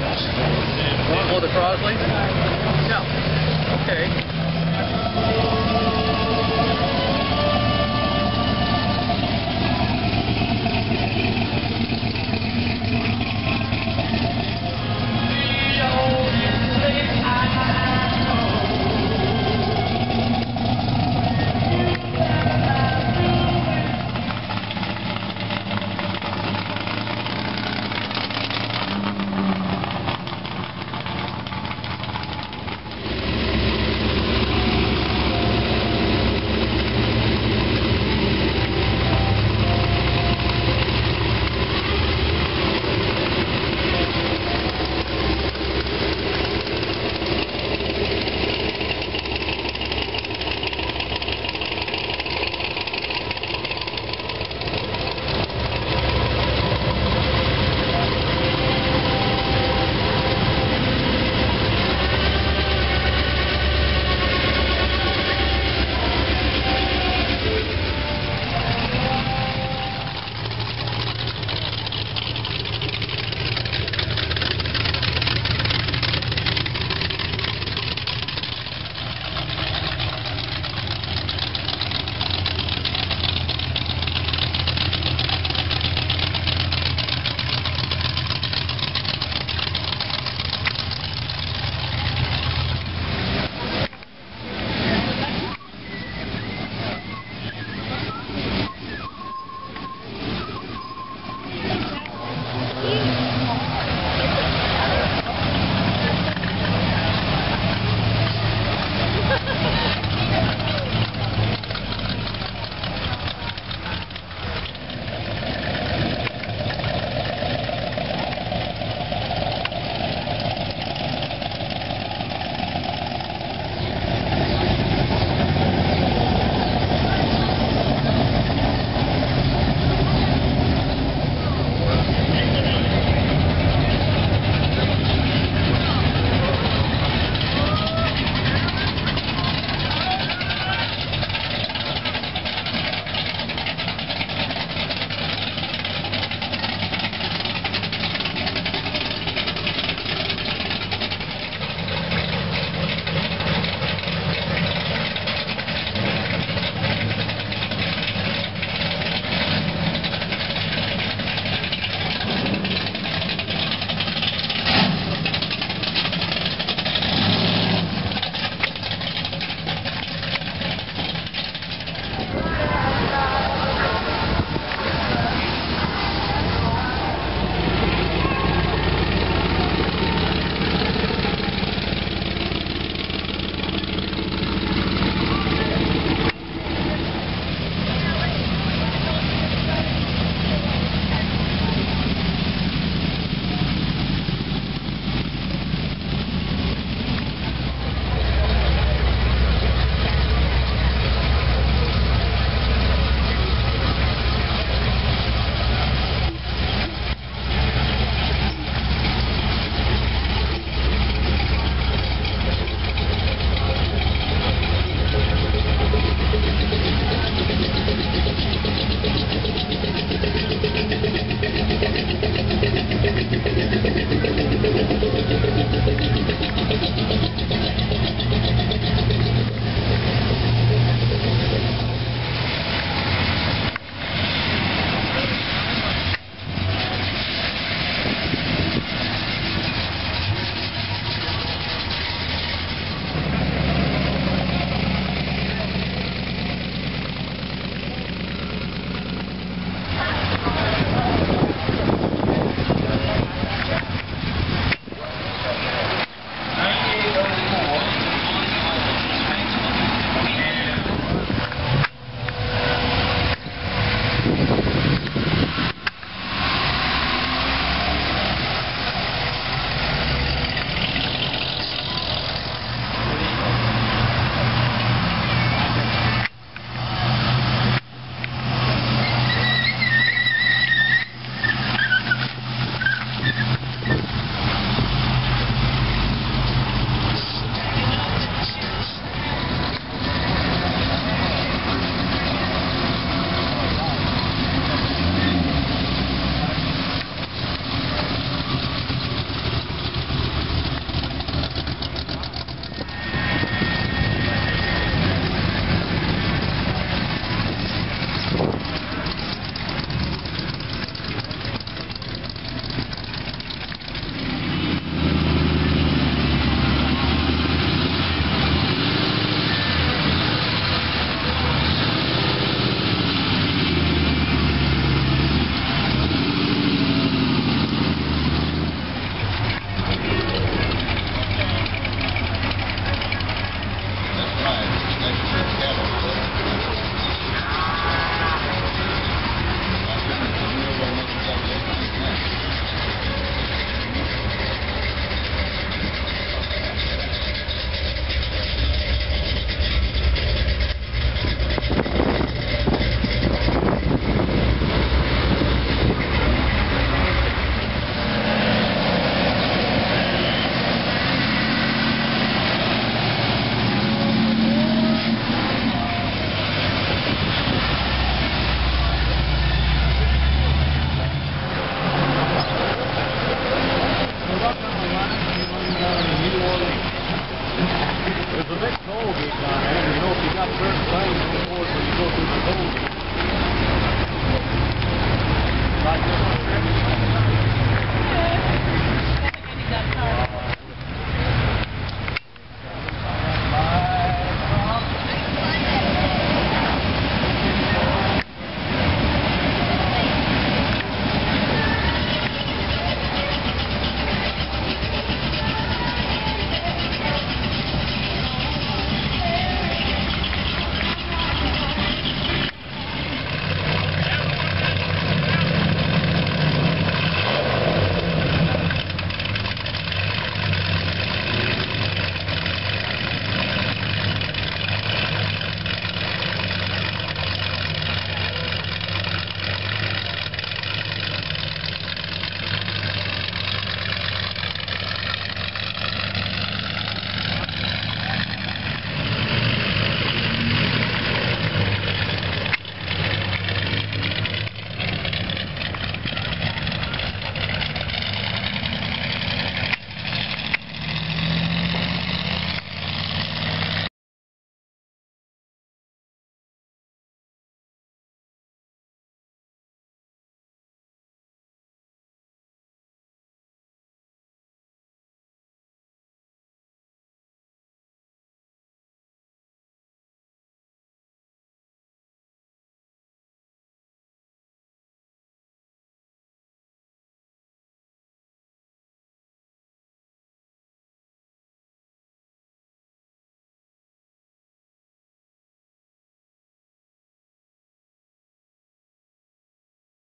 Want to go to Crosley? No. Okay.